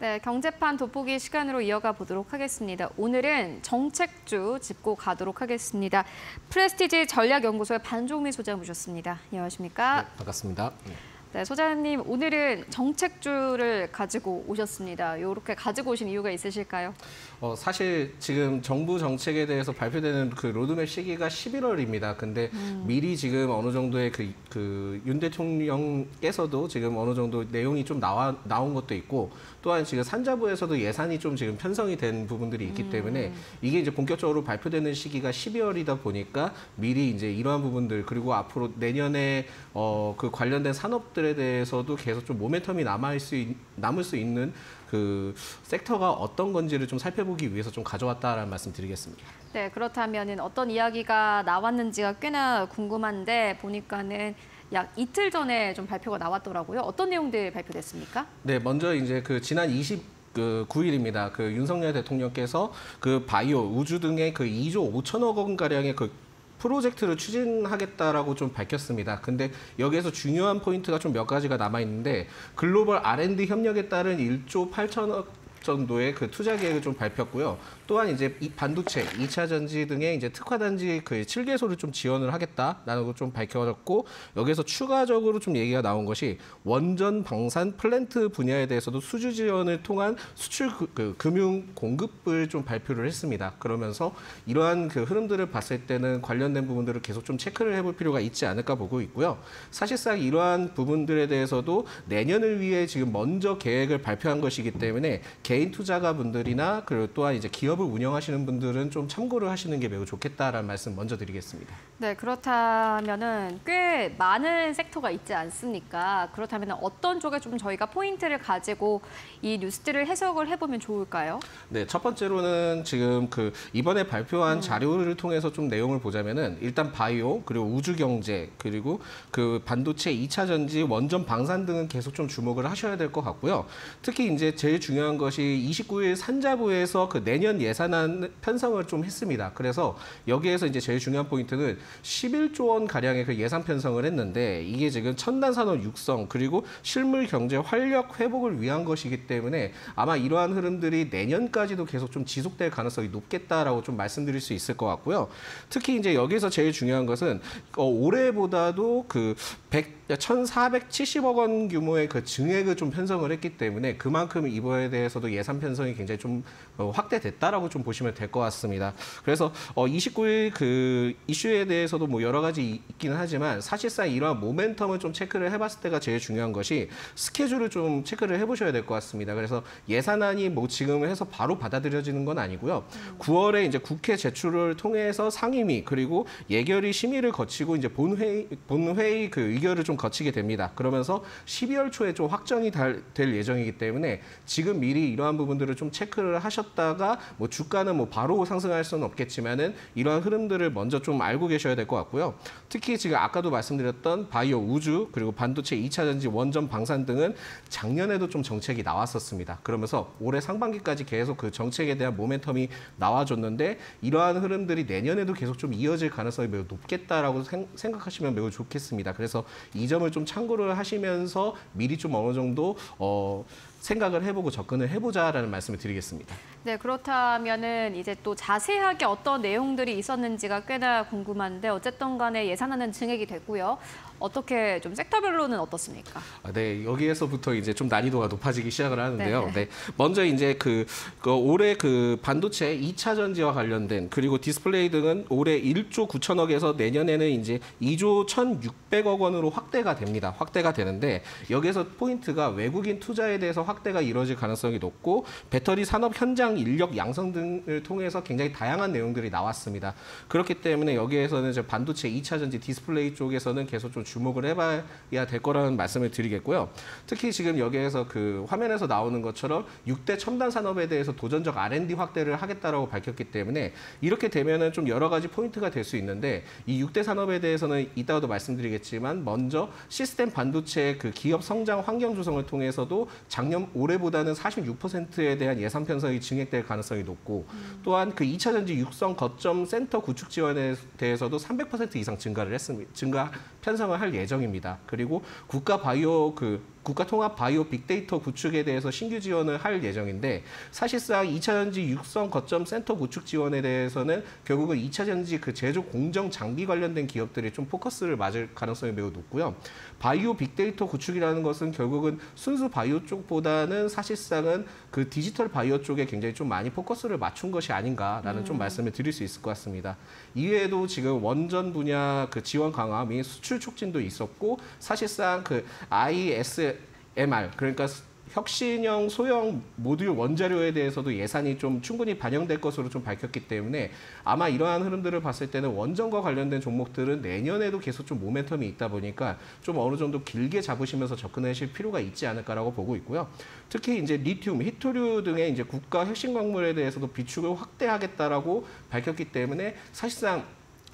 네, 경제판 돋보기 시간으로 이어가 보도록 하겠습니다. 오늘은 정책주 짚고 가도록 하겠습니다. 프레스티지 전략연구소의 반종미 소장 모셨습니다. 안녕하십니까? 네, 반갑습니다. 네, 소장님 오늘은 정책주를 가지고 오셨습니다. 이렇게 가지고 오신 이유가 있으실까요? 어, 사실 지금 정부 정책에 대해서 발표되는 그 로드맵 시기가 11월입니다. 근데 음. 미리 지금 어느 정도의 그, 그 윤 대통령께서도 지금 어느 정도 내용이 좀 나와, 나온 것도 있고 또한 지금 산자부에서도 예산이 좀 지금 편성이 된 부분들이 있기 음. 때문에 이게 이제 본격적으로 발표되는 시기가 12월이다 보니까 미리 이제 이러한 부분들 그리고 앞으로 내년에 어, 그 관련된 산업들에 대해서도 계속 좀 모멘텀이 남을 수, 있, 남을 수 있는 그 섹터가 어떤 건지를 좀 살펴보기 위해서 좀 가져왔다라는 말씀 드리겠습니다. 네, 그렇다면 어떤 이야기가 나왔는지가 꽤나 궁금한데 보니까는 약 이틀 전에 좀 발표가 나왔더라고요. 어떤 내용들 발표됐습니까? 네, 먼저 이제 그 지난 20, 그 9일입니다. 그 윤석열 대통령께서 그 바이오, 우주 등의 그 2조 5천억 원 가량의 그 프로젝트를 추진하겠다라고 좀 밝혔습니다. 근데 여기에서 중요한 포인트가 좀 몇 가지가 남아 있는데 글로벌 R&D 협력에 따른 1조 8천억 정도의 그 투자 계획을 좀 밝혔고요. 또한 이제 이 반도체, 2차 전지 등의 이제 특화 단지 그 7개소를 좀 지원을 하겠다라는 걸좀 밝혀졌고 여기서 추가적으로 좀 얘기가 나온 것이 원전 방산 플랜트 분야에 대해서도 수주 지원을 통한 수출 그, 그 금융 공급을 좀 발표를 했습니다. 그러면서 이러한 그 흐름들을 봤을 때는 관련된 부분들을 계속 좀 체크를 해볼 필요가 있지 않을까 보고 있고요. 사실상 이러한 부분들에 대해서도 내년을 위해 지금 먼저 계획을 발표한 것이기 때문에 개인 투자가 분들이나 그리고 또한 이제 기업을 운영하시는 분들은 좀 참고를 하시는 게 매우 좋겠다라는 말씀 먼저 드리겠습니다. 네, 그렇다면은 꽤 많은 섹터가 있지 않습니까? 그렇다면 어떤 쪽에 좀 저희가 포인트를 가지고 이 뉴스들을 해석을 해보면 좋을까요? 네, 첫 번째로는 지금 그 이번에 발표한 음. 자료를 통해서 좀 내용을 보자면은 일단 바이오 그리고 우주 경제 그리고 그 반도체 2차 전지 원전 방산 등은 계속 좀 주목을 하셔야 될 것 같고요. 특히 이제 제일 중요한 것이 것이 29일 산자부에서 그 내년 예산안 편성을 좀 했습니다. 그래서 여기에서 이제 제일 중요한 포인트는 11조 원 가량의 그 예산 편성을 했는데 이게 지금 첨단 산업 육성 그리고 실물 경제 활력 회복을 위한 것이기 때문에 아마 이러한 흐름들이 내년까지도 계속 좀 지속될 가능성이 높겠다라고 좀 말씀드릴 수 있을 것 같고요. 특히 이제 여기서 제일 중요한 것은 어, 올해보다도 그 100, 1,470억 원 규모의 그 증액을 좀 편성을 했기 때문에 그만큼 이번에 대해서도 예산 편성이 굉장히 좀 어, 확대됐다라고 좀 보시면 될 것 같습니다. 그래서 29일 어, 그 이슈에 대해서도 뭐 여러 가지 있기는 하지만 사실상 이러한 모멘텀을 좀 체크를 해봤을 때가 제일 중요한 것이 스케줄을 좀 체크를 해보셔야 될 것 같습니다. 그래서 예산안이 뭐 지금 해서 바로 받아들여지는 건 아니고요. 9월에 이제 국회 제출을 통해서 상임위 그리고 예결위 심의를 거치고 이제 본회의 본회의 그 의결을 좀 거치게 됩니다. 그러면서 12월 초에 좀 확정이 될 예정이기 때문에 지금 미리 이러한 부분들을 좀 체크를 하셨다가 뭐 주가는 뭐 바로 상승할 수는 없겠지만은 이러한 흐름들을 먼저 좀 알고 계셔야 될 것 같고요. 특히 지금 아까도 말씀드렸던 바이오 우주 그리고 반도체 2차 전지 원전 방산 등은 작년에도 좀 정책이 나왔었습니다. 그러면서 올해 상반기까지 계속 그 정책에 대한 모멘텀이 나와줬는데 이러한 흐름들이 내년에도 계속 좀 이어질 가능성이 매우 높겠다라고 생각하시면 매우 좋겠습니다. 그래서 이 점을 좀 참고를 하시면서 미리 좀 어느 정도 어 생각을 해보고 접근을 해보자라는 말씀을 드리겠습니다. 네, 그렇다면은 이제 또 자세하게 어떤 내용들이 있었는지가 꽤나 궁금한데 어쨌든 간에 예산안은 증액이 됐고요. 어떻게 좀 섹터별로는 어떻습니까? 아, 네, 여기에서부터 이제 좀 난이도가 높아지기 시작을 하는데요. 네, 네 먼저 이제 그, 그 올해 그 반도체 2차 전지와 관련된 그리고 디스플레이 등은 올해 1조 9천억에서 내년에는 이제 2조 1,600억 원으로 확대가 됩니다. 확대가 되는데 여기에서 포인트가 외국인 투자에 대해서 확대가 이루어질 가능성이 높고 배터리 산업 현장 인력 양성 등을 통해서 굉장히 다양한 내용들이 나왔습니다. 그렇기 때문에 여기에서는 반도체 2차 전지 디스플레이 쪽에서는 계속 좀 주목을 해봐야 될 거라는 말씀을 드리겠고요. 특히 지금 여기에서 그 화면에서 나오는 것처럼 6대 첨단 산업에 대해서 도전적 R&D 확대를 하겠다라고 밝혔기 때문에 이렇게 되면은 좀 여러 가지 포인트가 될 수 있는데 이 6대 산업에 대해서는 이따가도 말씀드리겠지만 먼저 시스템 반도체 그 기업 성장 환경 조성을 통해서도 작년 올해보다는 46%에 대한 예산 편성이 증액될 가능성이 높고 음. 또한 그 2차 전지 육성 거점 센터 구축 지원에 대해서도 300% 이상 증가를 했습니다. 증가 편성을 할 예정입니다. 그리고 국가 바이오 그 국가통합 바이오 빅데이터 구축에 대해서 신규 지원을 할 예정인데 사실상 2차 전지 육성 거점 센터 구축 지원에 대해서는 결국은 2차 전지 그 제조 공정 장비 관련된 기업들이 좀 포커스를 맞을 가능성이 매우 높고요. 바이오 빅데이터 구축이라는 것은 결국은 순수 바이오 쪽보다는 사실상은 그 디지털 바이오 쪽에 굉장히 좀 많이 포커스를 맞춘 것이 아닌가라는 좀 말씀을 드릴 수 있을 것 같습니다. 이외에도 지금 원전 분야 그 지원 강화 및 수출 촉진도 있었고 사실상 그 ISMR 그러니까 혁신형 소형 모듈 원자료에 대해서도 예산이 좀 충분히 반영될 것으로 좀 밝혔기 때문에 아마 이러한 흐름들을 봤을 때는 원전과 관련된 종목들은 내년에도 계속 좀 모멘텀이 있다 보니까 좀 어느 정도 길게 잡으시면서 접근하실 필요가 있지 않을까라고 보고 있고요. 특히 이제 리튬, 히토류 등의 이제 국가 핵심 광물에 대해서도 비축을 확대하겠다라고 밝혔기 때문에 사실상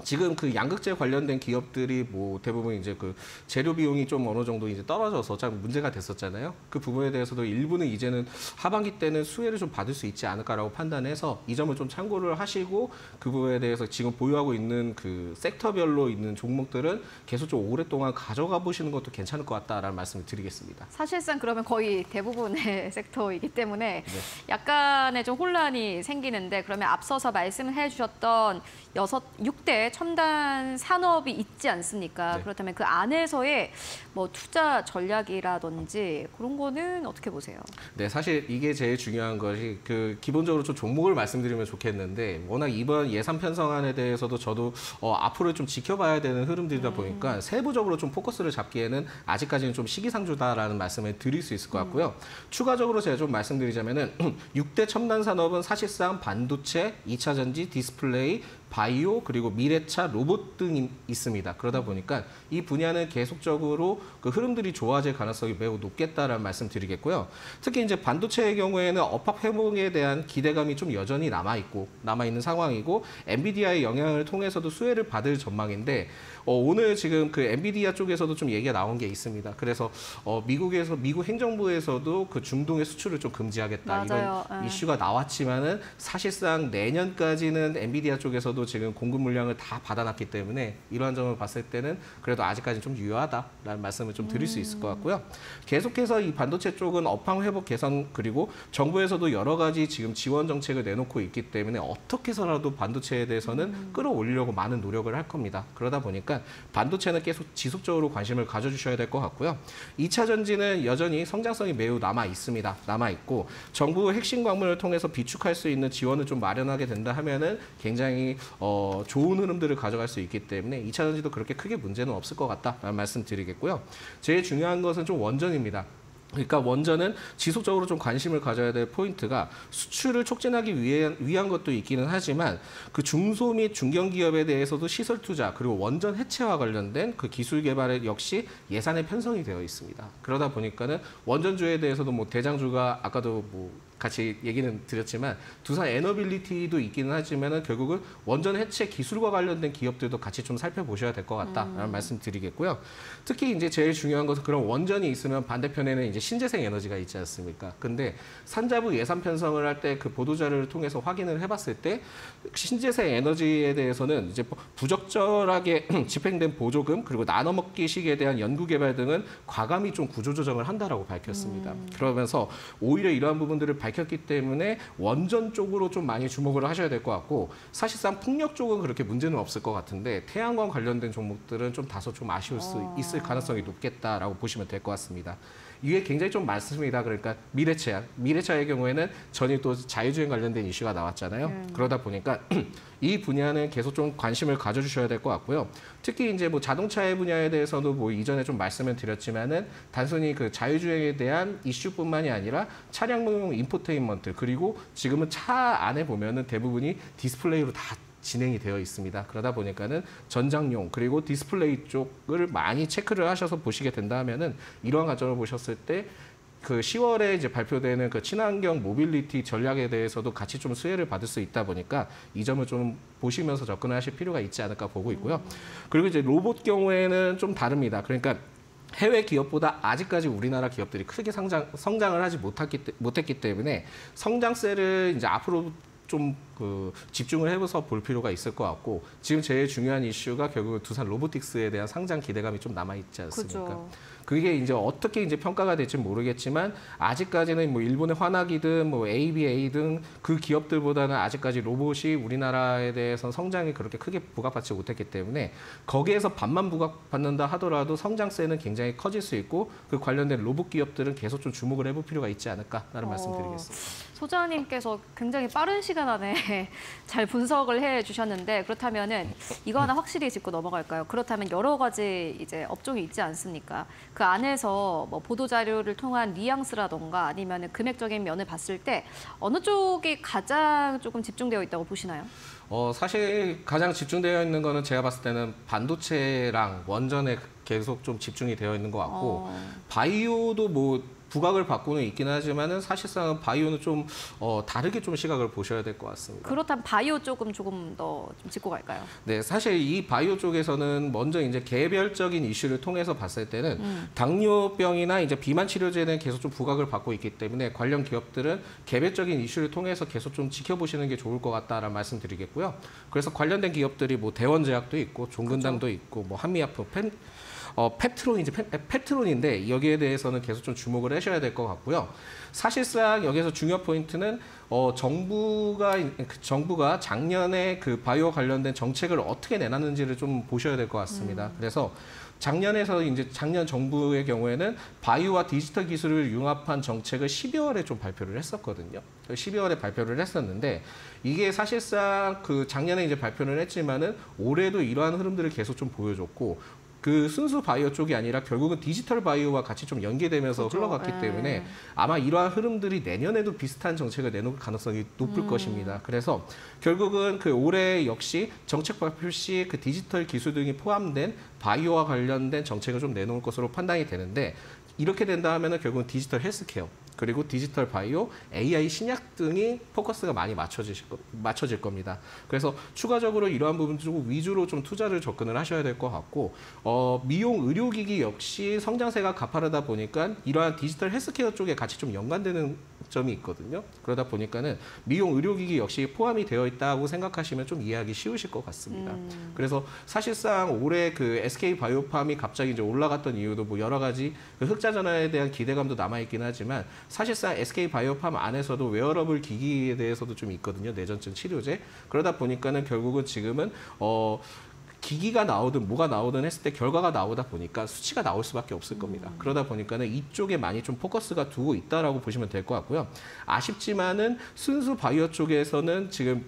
지금 그 양극재 관련된 기업들이 뭐 대부분 이제 그 재료 비용이 좀 어느 정도 이제 떨어져서 참 문제가 됐었잖아요. 그 부분에 대해서도 일부는 이제는 하반기 때는 수혜를 좀 받을 수 있지 않을까라고 판단해서 이 점을 좀 참고를 하시고 그 부분에 대해서 지금 보유하고 있는 그 섹터별로 있는 종목들은 계속 좀 오랫동안 가져가 보시는 것도 괜찮을 것 같다라는 말씀을 드리겠습니다. 사실상 그러면 거의 대부분의 섹터이기 때문에 네. 약간의 좀 혼란이 생기는데 그러면 앞서서 말씀을 해주셨던 여섯 육대 첨단 산업이 있지 않습니까? 네. 그렇다면 그 안에서의 뭐 투자 전략이라든지 그런 거는 어떻게 보세요? 네, 사실 이게 제일 중요한 것이 그 기본적으로 좀 종목을 말씀드리면 좋겠는데 워낙 이번 예산 편성안에 대해서도 저도 어, 앞으로 좀 지켜봐야 되는 흐름들이다 보니까 세부적으로 좀 포커스를 잡기에는 아직까지는 좀 시기상조다라는 말씀을 드릴 수 있을 것 같고요. 추가적으로 제가 좀 말씀드리자면은 6대 첨단 산업은 사실상 반도체, 2차 전지, 디스플레이, 바이오 그리고 미래차 로봇 등이 있습니다. 그러다 보니까 이 분야는 계속적으로 그 흐름들이 좋아질 가능성이 매우 높겠다라는 말씀 드리겠고요. 특히 이제 반도체의 경우에는 업황 회복에 대한 기대감이 좀 여전히 남아 있고 남아 있는 상황이고 엔비디아의 영향을 통해서도 수혜를 받을 전망인데 어, 오늘 지금 그 엔비디아 쪽에서도 좀 얘기가 나온 게 있습니다. 그래서 어, 미국에서 미국 행정부에서도 그 중동의 수출을 좀 금지하겠다 맞아요. 이런 예. 이슈가 나왔지만은 사실상 내년까지는 엔비디아 쪽에서 도 지금 공급 물량을 다 받아놨기 때문에 이러한 점을 봤을 때는 그래도 아직까지 좀 유효하다라는 말씀을 좀 드릴 수 있을 것 같고요. 계속해서 이 반도체 쪽은 업황 회복 개선 그리고 정부에서도 여러 가지 지금 지원 정책을 내놓고 있기 때문에 어떻게 해서라도 반도체에 대해서는 끌어올리려고 많은 노력을 할 겁니다. 그러다 보니까 반도체는 계속 지속적으로 관심을 가져주셔야 될 것 같고요. 2차 전지는 여전히 성장성이 매우 남아 있습니다. 남아 있고 정부 핵심 광물을 통해서 비축할 수 있는 지원을 좀 마련하게 된다 하면은 굉장히 어, 좋은 흐름들을 가져갈 수 있기 때문에 2차 전지도 그렇게 크게 문제는 없을 것 같다라는 말씀 드리겠고요. 제일 중요한 것은 좀 원전입니다. 그러니까 원전은 지속적으로 좀 관심을 가져야 될 포인트가 수출을 촉진하기 위한, 위한 것도 있기는 하지만 그 중소 및 중견 기업에 대해서도 시설 투자 그리고 원전 해체와 관련된 그 기술 개발에 역시 예산에 편성이 되어 있습니다. 그러다 보니까는 원전주에 대해서도 뭐 대장주가 아까도 뭐 같이 얘기는 드렸지만 두산 에너빌리티도 있기는 하지만은 결국은 원전 해체 기술과 관련된 기업들도 같이 좀 살펴보셔야 될 것 같다라는 말씀 드리겠고요. 특히 이제 제일 중요한 것은 그런 원전이 있으면 반대편에는 이제 신재생 에너지가 있지 않습니까? 근데 산자부 예산 편성을 할 때 그 보도 자료를 통해서 확인을 해봤을 때 신재생 에너지에 대해서는 이제 부적절하게 집행된 보조금 그리고 나눠먹기식에 대한 연구 개발 등은 과감히 좀 구조조정을 한다라고 밝혔습니다. 그러면서 오히려 이러한 부분들을 밝혔기 때문에 원전 쪽으로 좀 많이 주목을 하셔야 될 것 같고 사실상 풍력 쪽은 그렇게 문제는 없을 것 같은데 태양광 관련된 종목들은 좀 다소 좀 아쉬울 수 있을 가능성이 높겠다라고 보시면 될 것 같습니다. 이게 굉장히 좀 많습니다. 그러니까 미래차, 미래차의 경우에는 전에 또 자율주행 관련된 이슈가 나왔잖아요. 그러다 보니까 이 분야는 계속 좀 관심을 가져주셔야 될 것 같고요. 특히 이제 뭐 자동차의 분야에 대해서도 뭐 이전에 좀 말씀을 드렸지만은 단순히 그 자율주행에 대한 이슈뿐만이 아니라 차량용 인포테인먼트 그리고 지금은 차 안에 보면은 대부분이 디스플레이로 다 진행이 되어 있습니다. 그러다 보니까는 전장용 그리고 디스플레이 쪽을 많이 체크를 하셔서 보시게 된다면은 이러한 과정을 보셨을 때그 10월에 이제 발표되는 그 친환경 모빌리티 전략에 대해서도 같이 좀 수혜를 받을 수 있다 보니까 이 점을 좀 보시면서 접근하실 필요가 있지 않을까 보고 있고요. 그리고 이제 로봇 경우에는 좀 다릅니다. 그러니까 해외 기업보다 아직까지 우리나라 기업들이 크게 성장, 성장을 하지 못했기, 때- 못했기 때문에 성장세를 이제 앞으로 좀 그 집중을 해서 볼 필요가 있을 것 같고 지금 제일 중요한 이슈가 결국 두산 로보틱스에 대한 상장 기대감이 좀 남아 있지 않습니까? 그죠. 그게 이제 어떻게 이제 평가가 될지 모르겠지만 아직까지는 뭐 일본의 화나기든 뭐 ABA든 그 기업들보다는 아직까지 로봇이 우리나라에 대해서 성장이 그렇게 크게 부각받지 못했기 때문에 거기에서 반만 부각받는다 하더라도 성장세는 굉장히 커질 수 있고 그 관련된 로봇 기업들은 계속 좀 주목을 해볼 필요가 있지 않을까라는 어. 말씀드리겠습니다. 소장님께서 굉장히 빠른 시간 안에 잘 분석을 해 주셨는데 그렇다면은 이거 하나 확실히 짚고 넘어갈까요? 그렇다면 여러 가지 이제 업종이 있지 않습니까? 그 안에서 뭐 보도 자료를 통한 뉘앙스라던가 아니면 금액적인 면을 봤을 때 어느 쪽이 가장 조금 집중되어 있다고 보시나요? 어, 사실 가장 집중되어 있는 거는 제가 봤을 때는 반도체랑 원전에 계속 좀 집중이 되어 있는 것 같고 어, 바이오도 뭐 부각을 받고는 있긴 하지만은 사실상 바이오는 좀 어, 다르게 좀 시각을 보셔야 될 것 같습니다. 그렇다면 바이오 조금 조금 더 좀 짚고 갈까요? 네, 사실 이 바이오 쪽에서는 먼저 이제 개별적인 이슈를 통해서 봤을 때는 음. 당뇨병이나 이제 비만 치료제는 계속 좀 부각을 받고 있기 때문에 관련 기업들은 개별적인 이슈를 통해서 계속 좀 지켜보시는 게 좋을 것 같다라는 말씀드리겠고요. 그래서 관련된 기업들이 뭐 대원제약도 있고 종근당도 있고 뭐 한미약품 펜 어, 페트론이지 페, 페트론인데 여기에 대해서는 계속 좀 주목을 하셔야 될 것 같고요. 사실상 여기서 중요 포인트는 어, 정부가 그 정부가 작년에 그 바이오 관련된 정책을 어떻게 내놨는지를 좀 보셔야 될 것 같습니다. 그래서 작년에서 이제 작년 정부의 경우에는 바이오와 디지털 기술을 융합한 정책을 12월에 좀 발표를 했었거든요. 12월에 발표를 했었는데 이게 사실상 그 작년에 이제 발표를 했지만은 올해도 이러한 흐름들을 계속 좀 보여줬고 그 순수 바이오 쪽이 아니라 결국은 디지털 바이오와 같이 좀 연계되면서 그죠. 흘러갔기 예. 때문에 아마 이러한 흐름들이 내년에도 비슷한 정책을 내놓을 가능성이 높을 음. 것입니다. 그래서 결국은 그 올해 역시 정책 발표 시 그 디지털 기술 등이 포함된 바이오와 관련된 정책을 좀 내놓을 것으로 판단이 되는데 이렇게 된다 하면은 결국은 디지털 헬스케어 그리고 디지털 바이오, AI 신약 등이 포커스가 많이 맞춰질, 거, 맞춰질 겁니다. 그래서 추가적으로 이러한 부분 좀 위주로 좀 투자를 접근을 하셔야 될 것 같고, 어, 미용 의료기기 역시 성장세가 가파르다 보니까 이러한 디지털 헬스케어 쪽에 같이 좀 연관되는 점이 있거든요. 그러다 보니까는 미용 의료기기 역시 포함이 되어 있다고 생각하시면 좀 이해하기 쉬우실 것 같습니다. 음. 그래서 사실상 올해 그 SK 바이오팜이 갑자기 이제 올라갔던 이유도 뭐 여러 가지 그 흑자 전환에 대한 기대감도 남아 있긴 하지만 사실상 SK 바이오팜 안에서도 웨어러블 기기에 대해서도 좀 있거든요. 뇌전증 치료제. 그러다 보니까는 결국은 지금은 어 기기가 나오든 뭐가 나오든 했을 때 결과가 나오다 보니까 수치가 나올 수밖에 없을 겁니다. 그러다 보니까는 이쪽에 많이 좀 포커스가 두고 있다라고 보시면 될 것 같고요. 아쉽지만은 순수 바이오 쪽에서는 지금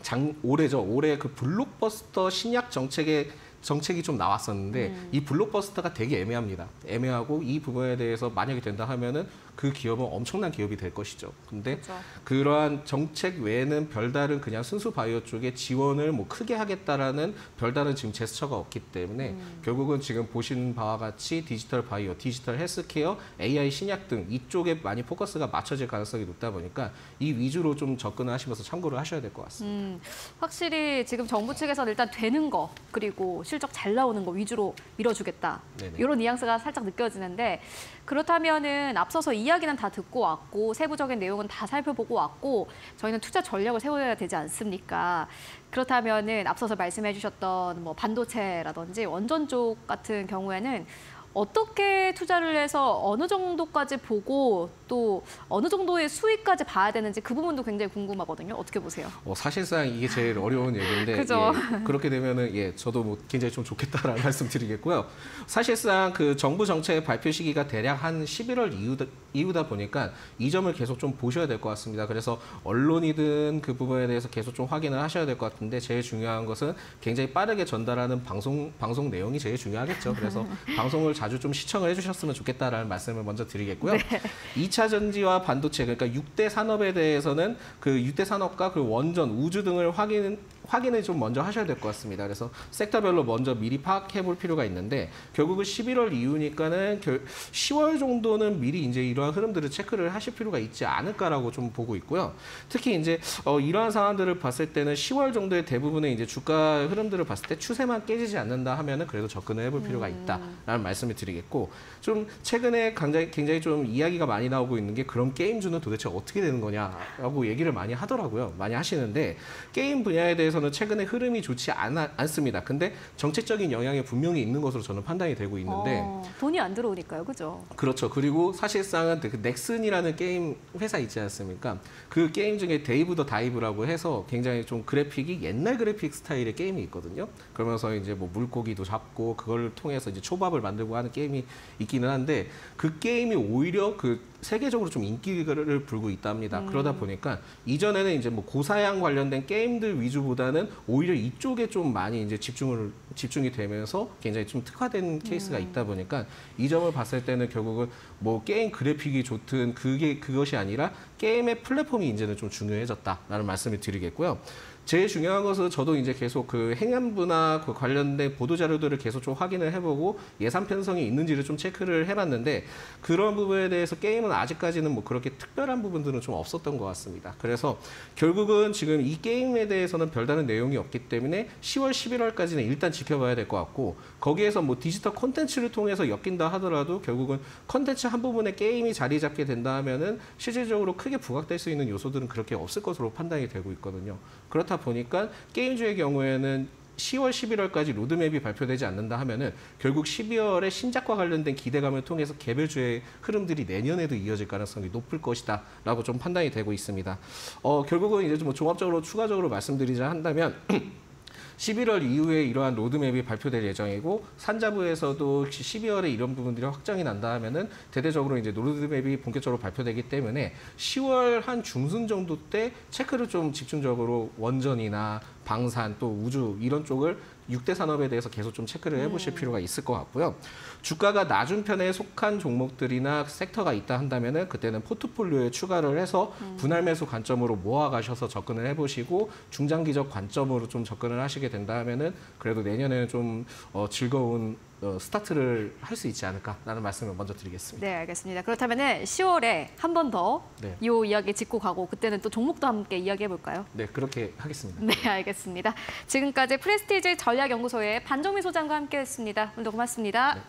장 올해죠. 올해 그 블록버스터 신약 정책에 정책이 좀 나왔었는데 이 블록버스터가 되게 애매합니다. 애매하고 이 부분에 대해서 만약에 된다 하면은 그 기업은 엄청난 기업이 될 것이죠. 근데 그렇죠. 그러한 정책 외에는 별다른 그냥 순수 바이오 쪽에 지원을 뭐 크게 하겠다라는 별다른 지금 제스처가 없기 때문에 결국은 지금 보신 바와 같이 디지털 바이오, 디지털 헬스케어, AI 신약 등 이쪽에 많이 포커스가 맞춰질 가능성이 높다 보니까 이 위주로 좀 접근을 하시면서 참고를 하셔야 될 것 같습니다. 음, 확실히 지금 정부 측에서는 일단 되는 거 그리고 실적 잘 나오는 거 위주로 밀어주겠다. 네네. 이런 뉘앙스가 살짝 느껴지는데 그렇다면은 앞서서 이 야기는 다 듣고 왔고 세부적인 내용은 다 살펴보고 왔고 저희는 투자 전략을 세워야 되지 않습니까? 그렇다면은 앞서서 말씀해 주셨던 뭐 반도체라든지 원전 쪽 같은 경우에는 어떻게 투자를 해서 어느 정도까지 보고 또 어느 정도의 수익까지 봐야 되는지 그 부분도 굉장히 궁금하거든요. 어떻게 보세요? 어, 사실상 이게 제일 어려운 얘기인데 그죠. 예, 그렇게 되면은 예 저도 뭐 굉장히 좀 좋겠다라는 말씀드리겠고요. 사실상 그 정부 정책 발표 시기가 대략 한 11월 이후다, 이후다 보니까 이 점을 계속 좀 보셔야 될 것 같습니다. 그래서 언론이든 그 부분에 대해서 계속 좀 확인을 하셔야 될 것 같은데 제일 중요한 것은 굉장히 빠르게 전달하는 방송 방송 내용이 제일 중요하겠죠. 그래서 방송을 자주 좀 시청을 해주셨으면 좋겠다라는 말씀을 먼저 드리겠고요. 네. 2차 전지와 반도체 그러니까 6대 산업에 대해서는 그 6대 산업과 그 원전, 우주 등을 확인 확인을 좀 먼저 하셔야 될 것 같습니다. 그래서 섹터별로 먼저 미리 파악해 볼 필요가 있는데 결국은 11월 이후니까는 결, 10월 정도는 미리 이제 이러한 흐름들을 체크를 하실 필요가 있지 않을까라고 좀 보고 있고요. 특히 이제 어, 이러한 상황들을 봤을 때는 10월 정도의 대부분의 이제 주가 흐름들을 봤을 때 추세만 깨지지 않는다 하면은 그래도 접근을 해볼 필요가 있다라는 말씀을 드리겠고 좀 최근에 굉장히, 굉장히 좀 이야기가 많이 나오고 있는 게 그럼 게임주는 도대체 어떻게 되는 거냐라고 얘기를 많이 하더라고요. 많이 하시는데 게임 분야에 대해서 는 최근에 흐름이 좋지 않아, 않습니다. 근데 정책적인 영향이 분명히 있는 것으로 저는 판단이 되고 있는데 어, 돈이 안 들어오니까요, 그죠? 그렇죠. 그리고 사실상은 그 넥슨이라는 게임 회사 있지 않습니까? 그 게임 중에 데이브 더 다이버라고 해서 굉장히 좀 그래픽이 옛날 그래픽 스타일의 게임이 있거든요. 그러면서 이제 뭐 물고기도 잡고 그걸 통해서 이제 초밥을 만들고 하는 게임이 있기는 한데 그 게임이 오히려 그 세계적으로 좀 인기를 끌고 있답니다. 그러다 보니까 이전에는 이제 뭐 고사양 관련된 게임들 위주보다는 오히려 이쪽에 좀 많이 이제 집중을 집중이 되면서 굉장히 좀 특화된 케이스가 있다 보니까 이 점을 봤을 때는 결국은 뭐 게임 그래픽이 좋든 그게 그것이 아니라 게임의 플랫폼이 이제는 좀 중요해졌다라는 말씀을 드리겠고요. 제일 중요한 것은 저도 이제 계속 그 행안부나 그 관련된 보도 자료들을 계속 좀 확인을 해보고 예산 편성이 있는지를 좀 체크를 해봤는데 그런 부분에 대해서 게임 은 아직까지는 뭐 그렇게 특별한 부분들은 좀 없었던 것 같습니다. 그래서 결국은 지금 이 게임에 대해서는 별다른 내용이 없기 때문에 10월, 11월까지는 일단 지켜봐야 될 것 같고 거기에서 뭐 디지털 콘텐츠를 통해서 엮인다 하더라도 결국은 콘텐츠 한 부분에 게임이 자리 잡게 된다 하면은 실질적으로 크게 부각될 수 있는 요소들은 그렇게 없을 것으로 판단이 되고 있거든요. 그렇다 보니까 게임주의 경우에는 10월, 11월까지 로드맵이 발표되지 않는다 하면은 결국 12월에 신작과 관련된 기대감을 통해서 개별주의 흐름들이 내년에도 이어질 가능성이 높을 것이다라고 좀 판단이 되고 있습니다. 어, 결국은 이제 좀 종합적으로 추가적으로 말씀드리자 한다면 11월 이후에 이러한 로드맵이 발표될 예정이고 산자부에서도 혹시 12월에 이런 부분들이 확정이 난다 하면은 대대적으로 이제 로드맵이 본격적으로 발표되기 때문에 10월 한 중순 정도 때 체크를 좀 집중적으로 원전이나 방산 또 우주 이런 쪽을 6대 산업에 대해서 계속 좀 체크를 해보실 필요가 있을 것 같고요. 주가가 낮은 편에 속한 종목들이나 섹터가 있다 한다면 은 그때는 포트폴리오에 추가를 해서 분할 매수 관점으로 모아가셔서 접근을 해보시고 중장기적 관점으로 좀 접근을 하시게 된다 하면은 그래도 내년에는 좀 어, 즐거운 어, 스타트를 할 수 있지 않을까라는 말씀을 먼저 드리겠습니다. 네, 알겠습니다. 그렇다면은 10월에 한 번 더이 네. 이야기 짚고 가고 그때는 또 종목도 함께 이야기해 볼까요? 네, 그렇게 하겠습니다. 네, 알겠습니다. 지금까지 프레스티지 전략연구소의 반정미 소장과 함께했습니다. 오늘도 고맙습니다. 네.